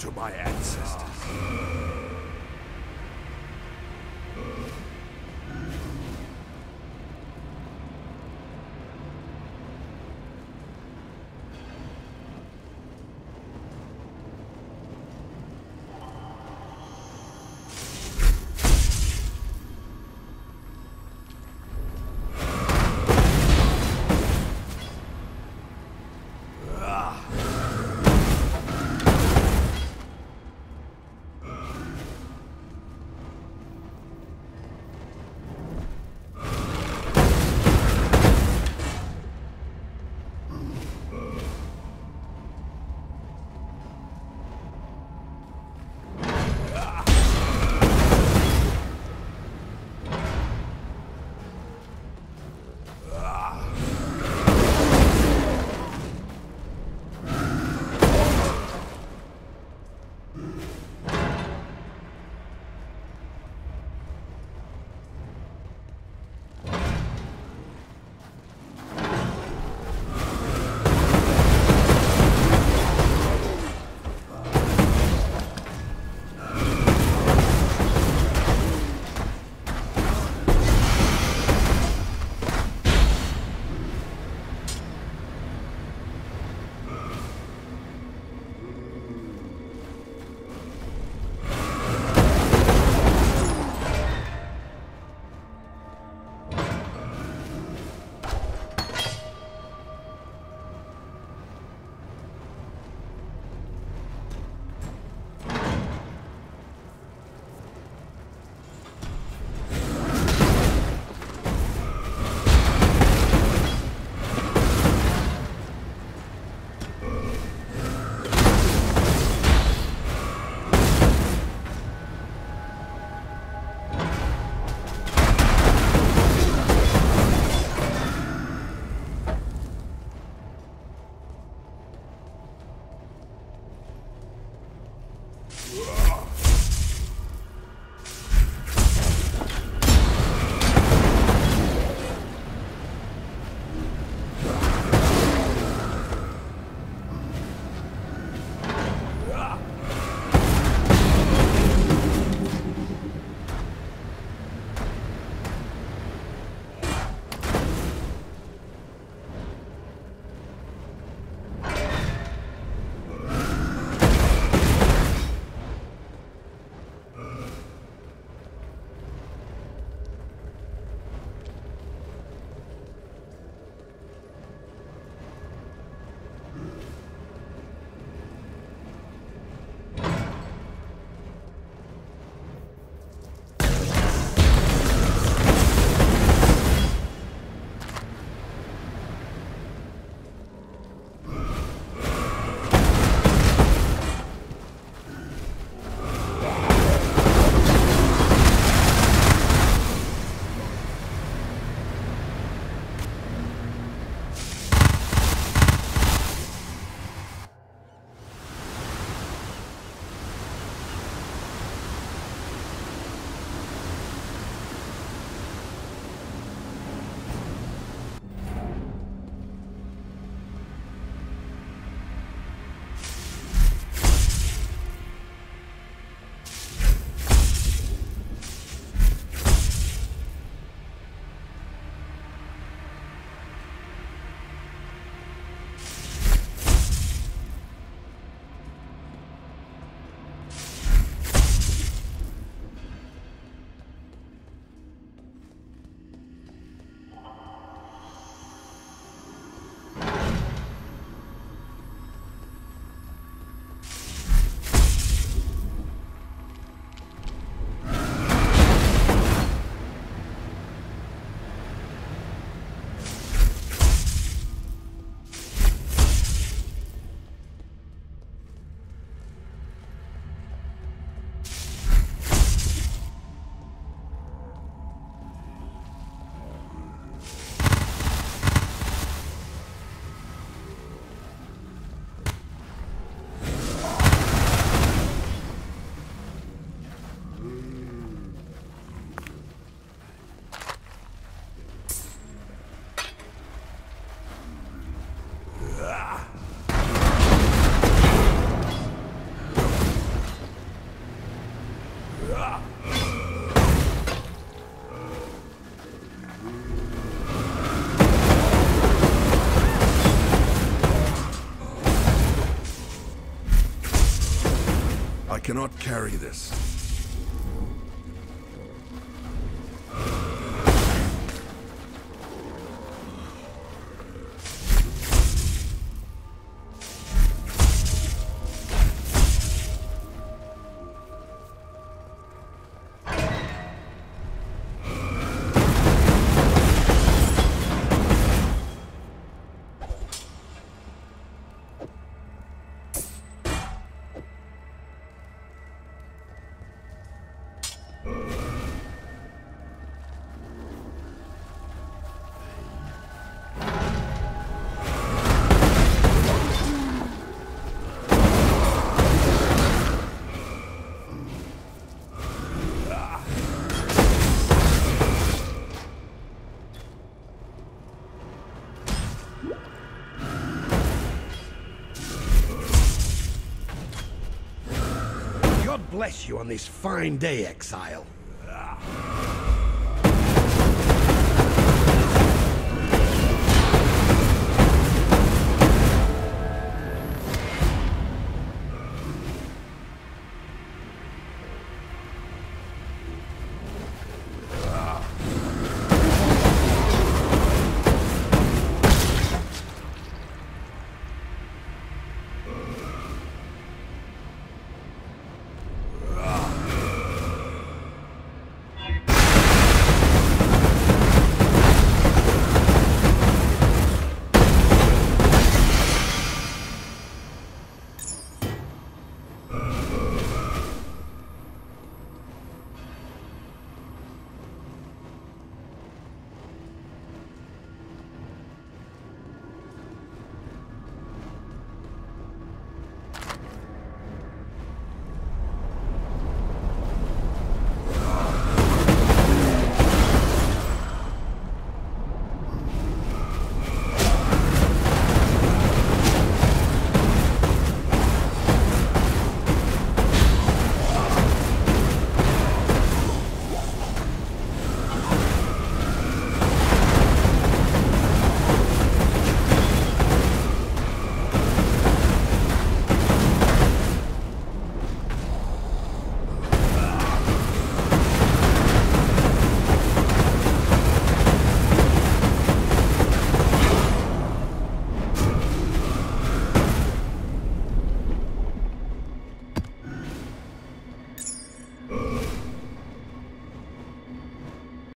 to my ancestors. I cannot carry this. Bless you on this fine day, Exile.